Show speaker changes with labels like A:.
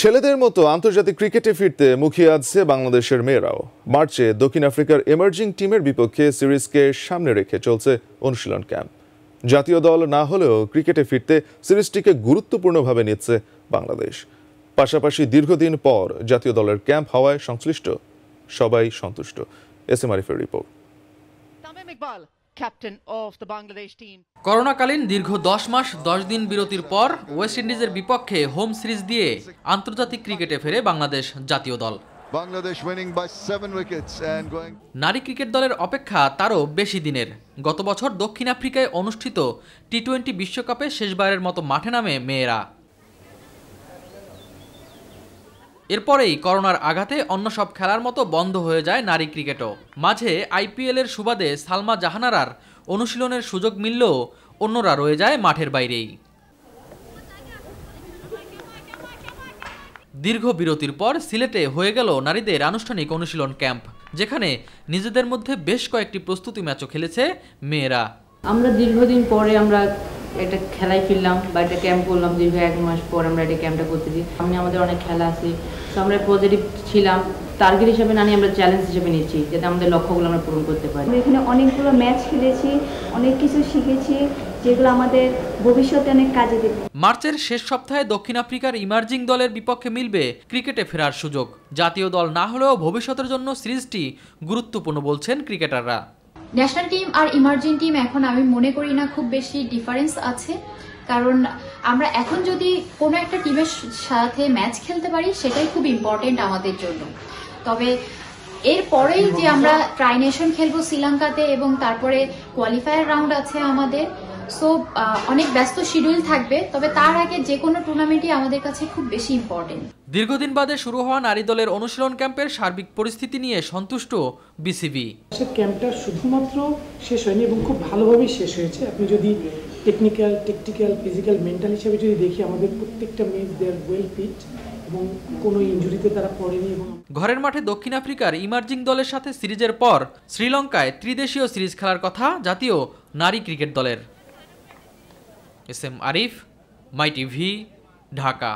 A: ছেলেদের মতো আন্তর্জাতিক ক্রিকেটে ফিরতে মুখিয়ে আছে বাংলাদেশের মেয়েরাও। মার্চে দক্ষিণ আফ্রিকার এমার্জিং টিমের বিপক্ষে সিরিজকে সামনে রেখে চলছে অনুশীলন ক্যাম্প। জাতীয় দল না হলেও ক্রিকেটে ফিরতে সিরিজটিকে গুরুত্বপূর্ণভাবে নিচ্ছে বাংলাদেশ। পাশাপাশি দীর্ঘদিন পর জাতীয় দলের ক্যাম্প হওয়ায় সংশ্লিষ্ট সবাই সন্তুষ্ট। এস এম আরিফের রিপোর্ট।
B: Captain of the Bangladesh team.
C: করোনাকালীন দীর্ঘ দশ মাস দশ দিন বিরতির পর ওয়েস্ট ইন্ডিজের বিপক্ষে হোম সিরিজ দিয়ে আন্তর্জাতিক ক্রিকেটে ফেরে বাংলাদেশ জাতীয় দল
D: Bangladesh winning by seven wickets and going.
C: নারী ক্রিকেট দলের অপেক্ষা তারও বেশি দিনের গত বছর দক্ষিণ আফ্রিকায় অনুষ্ঠিত টি টোয়েন্টি বিশ্বকাপে শেষবারের মতো মাঠে নামে মেয়েরা এরপরেই করোনার আঘাতে অন্য সব খেলার মতো বন্ধ হয়ে যায় নারী ক্রিকেটও। মাঝে আইপিএলের সুবাদে সালমা জাহানারার অনুশীলনের সুযোগ মিললেও অন্যরা রয়ে যায় মাঠের বাইরেই। দীর্ঘ বিরতির পর সিলেটে হয়ে গেল নারীদের আনুষ্ঠানিক অনুশীলন ক্যাম্প, যেখানে নিজেদের মধ্যে বেশ কয়েকটি প্রস্তুতি ম্যাচও খেলেছে মেয়েরা।
E: আমরা দীর্ঘদিন পরে আমরা একটা খেলায় ফিরলাম বা একটা ক্যাম্প করলাম দীর্ঘ এক মাস পর আমরা একটা ক্যাম্পটা করতেছি। সামনে আমাদের অনেক খেলা আছে। তো আমরা পজিটিভ ছিলাম। টার্গেট হিসেবে না নিয়ে আমরা চ্যালেঞ্জ হিসেবে নিয়েছি যাতে আমাদের লক্ষ্যগুলো আমরা পূরণ করতে পারি।
F: আমরা এখানে অনেকগুলো ম্যাচ খেলেছি অনেক কিছু শিখেছি যেগুলো আমাদের ভবিষ্যতে অনেক কাজে দেবে।
C: মার্চের শেষ সপ্তাহে দক্ষিণ আফ্রিকার ইমার্জিং দলের বিপক্ষে মিলবে ক্রিকেটে ফেরার সুযোগ। জাতীয় দল না হলেও ভবিষ্যতের জন্য সিরিজটি গুরুত্বপূর্ণ বলছেন ক্রিকেটাররা।
G: ন্যাশনাল টিম আর ইমার্জিং টিম এখন আমি মনে করি না খুব বেশি ডিফারেন্স আছে। কারণ আমরা এখন যদি কোনো একটা টিমের সাথে ম্যাচ খেলতে পারি, সেটাই খুব ইম্পর্টেন্ট আমাদের জন্য। তবে এরপরেই যে আমরা ট্রাইনেশন খেলব শ্রীলঙ্কাতে এবং তারপরে কোয়ালিফায়ার রাউন্ড আছে আমাদের সো অনেক ব্যস্ত শিডিউল থাকবে তবে তার আগে যে কোনো টুর্নামেন্টই আমাদের কাছে খুব বেশি ইম্পর্টেন্ট
C: দীর্ঘদিন বাদে শুরু হওয়া নারী দলের অনুশীলন ক্যাম্পের সার্বিক পরিস্থিতি নিয়ে সন্তুষ্ট বিসিবি।
H: সে ক্যাম্পটা শুধুমাত্র শেষ হয়নি এবং খুব ভালোভাবেই শেষ হয়েছে। আপনি যদি টেকনিক্যাল টেকটিক্যাল ফিজিক্যাল মেন্টাল হিসেবে যদি দেখি আমাদের প্রত্যেকটা মেয়ে দেয়ার ওয়েল ফিট এবং কোনো ইঞ্জুরিতে তারা পড়েনি এবং
C: ঘরের মাঠে দক্ষিণ আফ্রিকার ইমার্জিং দলের সাথে সিরিজের পর শ্রীলঙ্কায় ত্রিদেশীয় সিরিজ খেলার কথা জাতীয় নারী ক্রিকেট দলের। S M Arif my TV Dhaka.